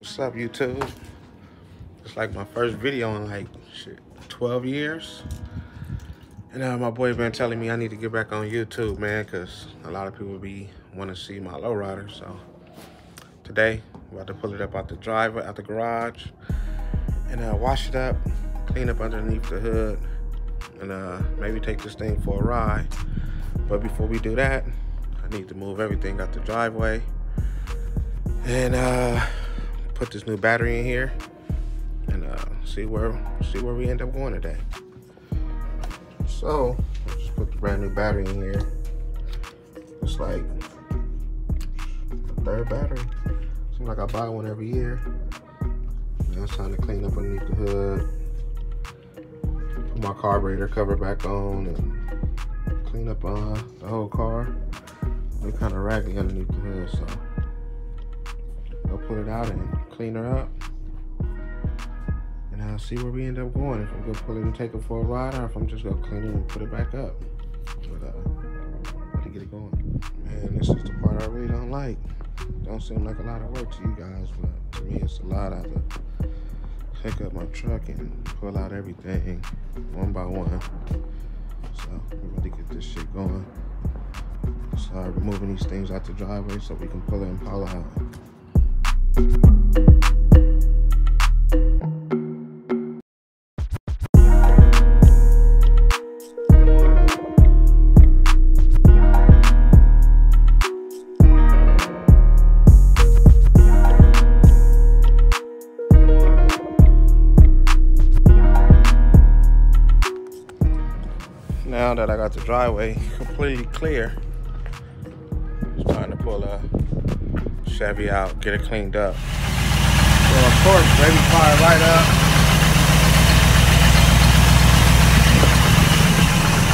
What's up, YouTube? It's like my first video in like shit 12 years. And uh, my boy been telling me I need to get back on YouTube, man, because a lot of people be want to see my lowrider. So today, I'm about to pull it up out the driveway, out the garage, and uh, wash it up, clean up underneath the hood, and uh, maybe take this thing for a ride. But before we do that, I need to move everything out the driveway. And uh, put this new battery in here and uh, see where see where we end up going today. So just put the brand new battery in here. It's like the third battery. Seems like I buy one every year. Now it's time to clean up underneath the hood. Put my carburetor cover back on and clean up uh, the whole car. They're kind of raggedy underneath the hood, so Pull it out and clean her up. And I'll see where we end up going. If I'm gonna pull it and take it for a ride or if I'm just gonna clean it and put it back up. But uh to get it going. Man, this is the part I really don't like. Don't seem like a lot of work to you guys, but to me it's a lot. I have to pick up my truck and pull out everything one by one. So we're about to get this shit going. Start removing these things out the driveway so we can pull it and pull out. Now that I got the driveway completely clear, it's time to pull a Chevy out, get it cleaned up. So of course, baby fire right up.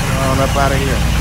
Get on up out of here.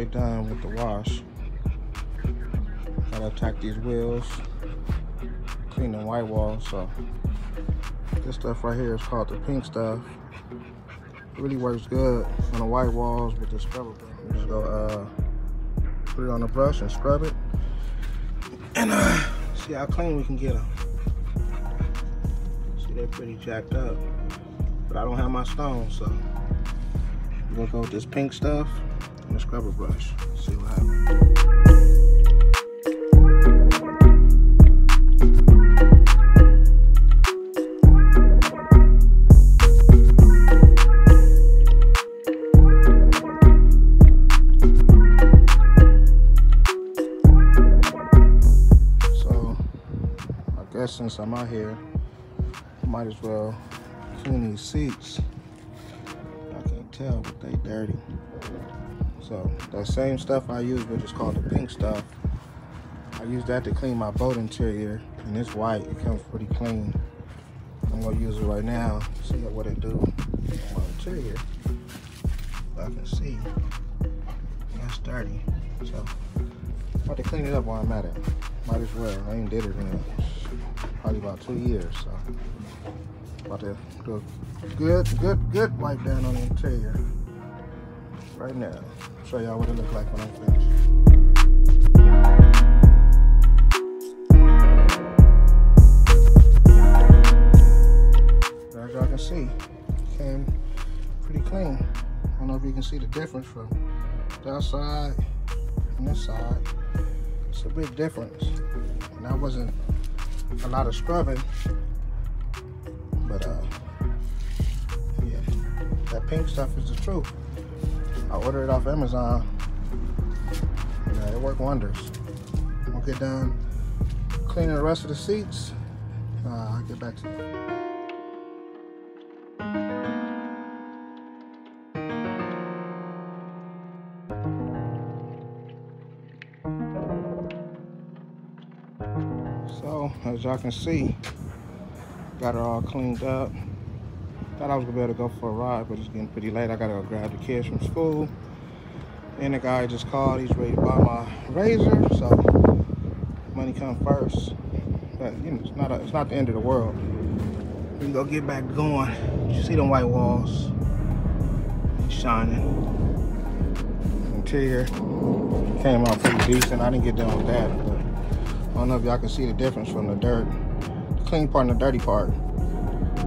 Halfway done with the wash. Gotta attack these wheels, clean the white wall. So this stuff right here is called the pink stuff. It really works good on the white walls with the scrubber. Just go uh, put it on the brush and scrub it, and uh, see how clean we can get them. See, they're pretty jacked up, but I don't have my stone, so. We're gonna go with this pink stuff and the scrubber brush. See what happens. So, I guess since I'm out here, might as well clean these seats. I can't tell, but they dirty. So that same stuff I use, which is called the pink stuff, I use that to clean my boat interior, and it's white. It comes pretty clean. I'm gonna use it right now. See what it do on my interior. I can see that's dirty. So I'm about to clean it up while I'm at it. Might as well. I ain't did it in probably about two years. So about to do a good, good, good wipe down on the interior right now. Show y'all what it look like when I'm finished. As y'all can see, came pretty clean. I don't know if you can see the difference from that side and this side. It's a big difference. And that wasn't a lot of scrubbing, but uh, yeah, that pink stuff is the truth. I ordered it off Amazon. And, uh, it worked wonders. We'll get done cleaning the rest of the seats. Uh, I'll get back to you. So, as y'all can see, got it all cleaned up. Thought I was gonna be able to go for a ride, but it's getting pretty late. I gotta go grab the kids from school. And the guy just called, he's ready to buy my razor, so money come first. But you know, it's not a, it's not the end of the world. We can go get back going. You see them white walls shining. Interior came out pretty decent. I didn't get done with that, but I don't know if y'all can see the difference from the dirt, the clean part and the dirty part.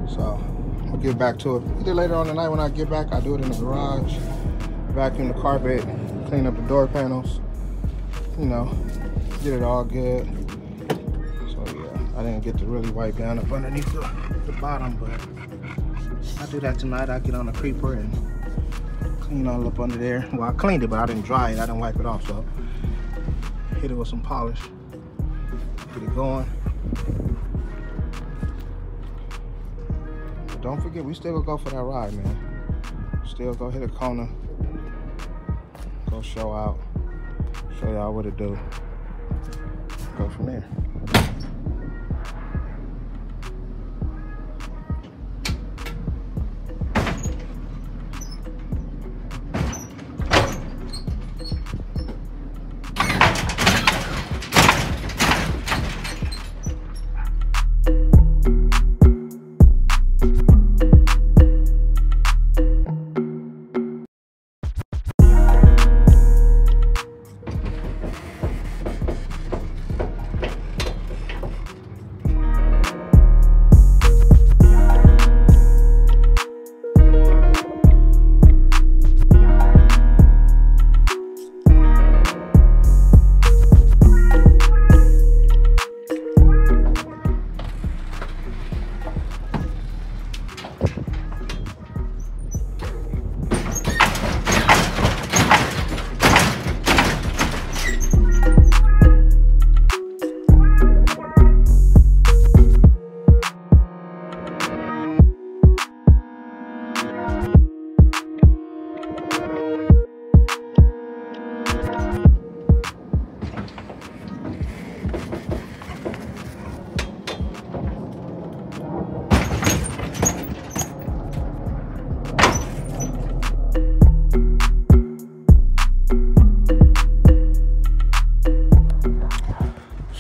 So I'll get back to it. Either later on tonight when I get back, I'll do it in the garage, vacuum the carpet, clean up the door panels, you know, get it all good. So yeah, I didn't get to really wipe down up underneath the, the bottom, but I'll do that tonight. I'll get on the creeper and clean all up under there. Well, I cleaned it, but I didn't dry it. I didn't wipe it off, so hit it with some polish. Get it going. Don't forget, we still go for that ride, man. Still go hit a corner. Go show out. Show y'all what to do. Go from there.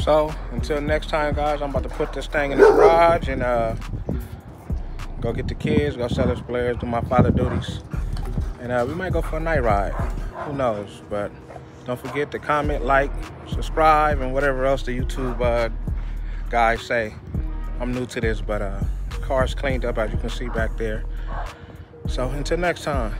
So until next time, guys, I'm about to put this thing in the garage and uh, go get the kids, go sell this players, do my father duties. And uh, we might go for a night ride. Who knows? But don't forget to comment, like, subscribe, and whatever else the YouTube uh, guys say. I'm new to this, but uh, car's cleaned up as you can see back there. So until next time.